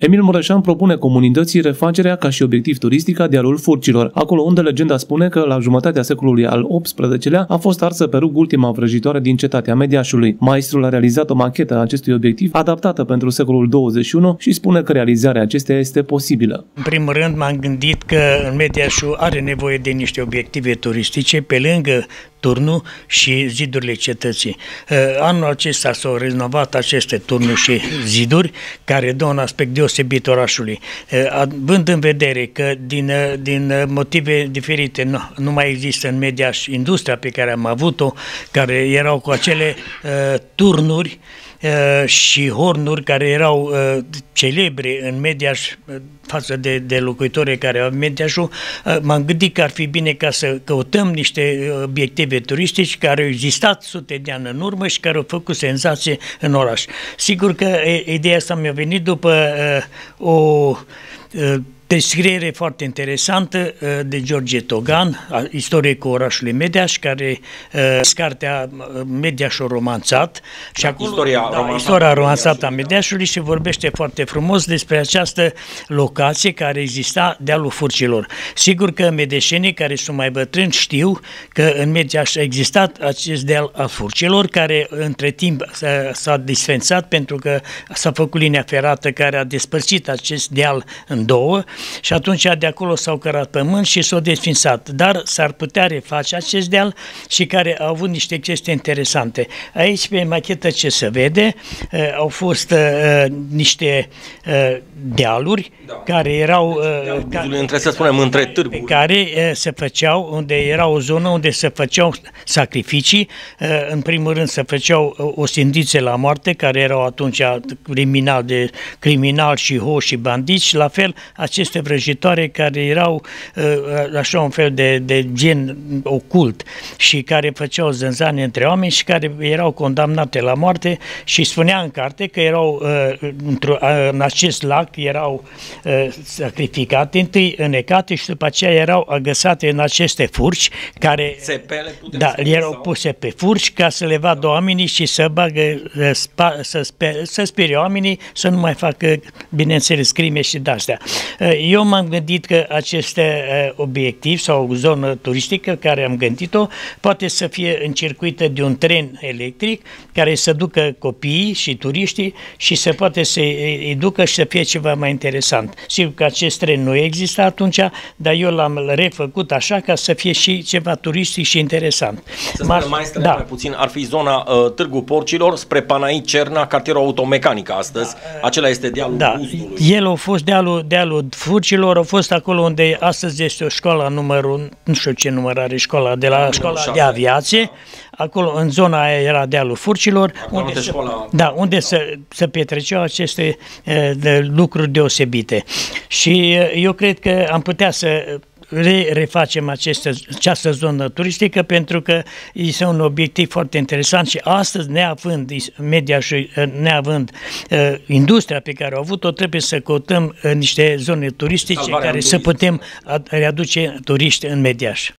Emil Mureșan propune comunității refacerea ca și obiectiv turistic a dealul Furcilor, acolo unde legenda spune că la jumătatea secolului al XVIII-lea a fost arsă pe rug ultima vrăjitoare din cetatea Mediașului. Maestrul a realizat o machetă a acestui obiectiv adaptată pentru secolul 21 și spune că realizarea acesteia este posibilă. În primul rând m-am gândit că Mediașul are nevoie de niște obiective turistice pe lângă turnul și zidurile cetății. Uh, anul acesta s-au renovat aceste turnuri și ziduri care dau un aspect deosebit orașului. Uh, având în vedere că din, uh, din motive diferite nu, nu mai există în media și industria pe care am avut-o, care erau cu acele uh, turnuri uh, și hornuri care erau uh, celebre în media față de, de locuitorii care au Mediașul, m-am gândit că ar fi bine ca să căutăm niște obiective turistici care au existat sute de ani în urmă și care au făcut senzație în oraș. Sigur că ideea asta mi-a venit după uh, o uh, descriere foarte interesantă uh, de George Togan, istoricul orașului Mediaș, care uh, cartea uh, Mediașul romanțat. Și da, acolo, istoria, da, romanțată, istoria romanțată a Mediașului și vorbește foarte frumos despre această locație care exista dealul Furcilor. Sigur că medeșenii care sunt mai bătrâni știu că în Mediaș a existat acest deal al Furcilor, care între timp s-a disfensat pentru că s-a făcut linia ferată care a despărțit acest deal în două și atunci de acolo s-au cărat pământ și s-au desfințat. Dar s-ar putea reface acest deal și care au avut niște chestii interesante. Aici, pe machetă ce se vede, uh, au fost uh, niște uh, dealuri da. care erau... Uh, care, între, să spunem, între târguri. Care uh, se făceau, unde era o zonă unde se făceau sacrificii. Uh, în primul rând se făceau uh, osindițe la moarte, care erau atunci criminal de criminal și ho și bandiți. La fel, aceste vrăjitoare care erau uh, așa un fel de, de gen ocult și care făceau zânzane între oameni și care erau condamnate la moarte și spunea în carte că erau uh, în acest lac erau sacrificate, întâi înecate și după aceea erau agăsate în aceste furci care Țepele, da, erau sau? puse pe furci ca să le vadă oamenii și să bagă, să, sper, să sperie oamenii să nu mai facă, bineînțeles, crime și de-astea. Eu m-am gândit că acest uh, obiectiv sau o zonă turistică care am gândit-o poate să fie încircuită de un tren electric care să ducă copiii și turiștii și să poate să îi ducă și să fie ceva mai interesant. Sigur că acest tren nu exista atunci, dar eu l-am refăcut așa ca să fie și ceva turistic și interesant. Să spunem mai da. mai puțin, ar fi zona uh, Târgu Porcilor spre Panai Cerna, cartierul automecanică astăzi. Da. Acela este dealul da. Buzului. El a fost dealul, dealul Furcilor, a fost acolo unde astăzi este o școală numărul, nu știu ce număr are școala, de la școala de aviație, acolo în zona aia era dealul Furcilor, unde, se, școala... da, unde se, se petreceau aceste de lucruri deosebite. Și eu cred că am putea să re refacem aceste, această zonă turistică pentru că este un obiectiv foarte interesant și astăzi, neavând media și neavând uh, industria pe care au avut-o, trebuie să căutăm uh, niște zone turistice Salvarea care să putem readuce turiști în Mediaș.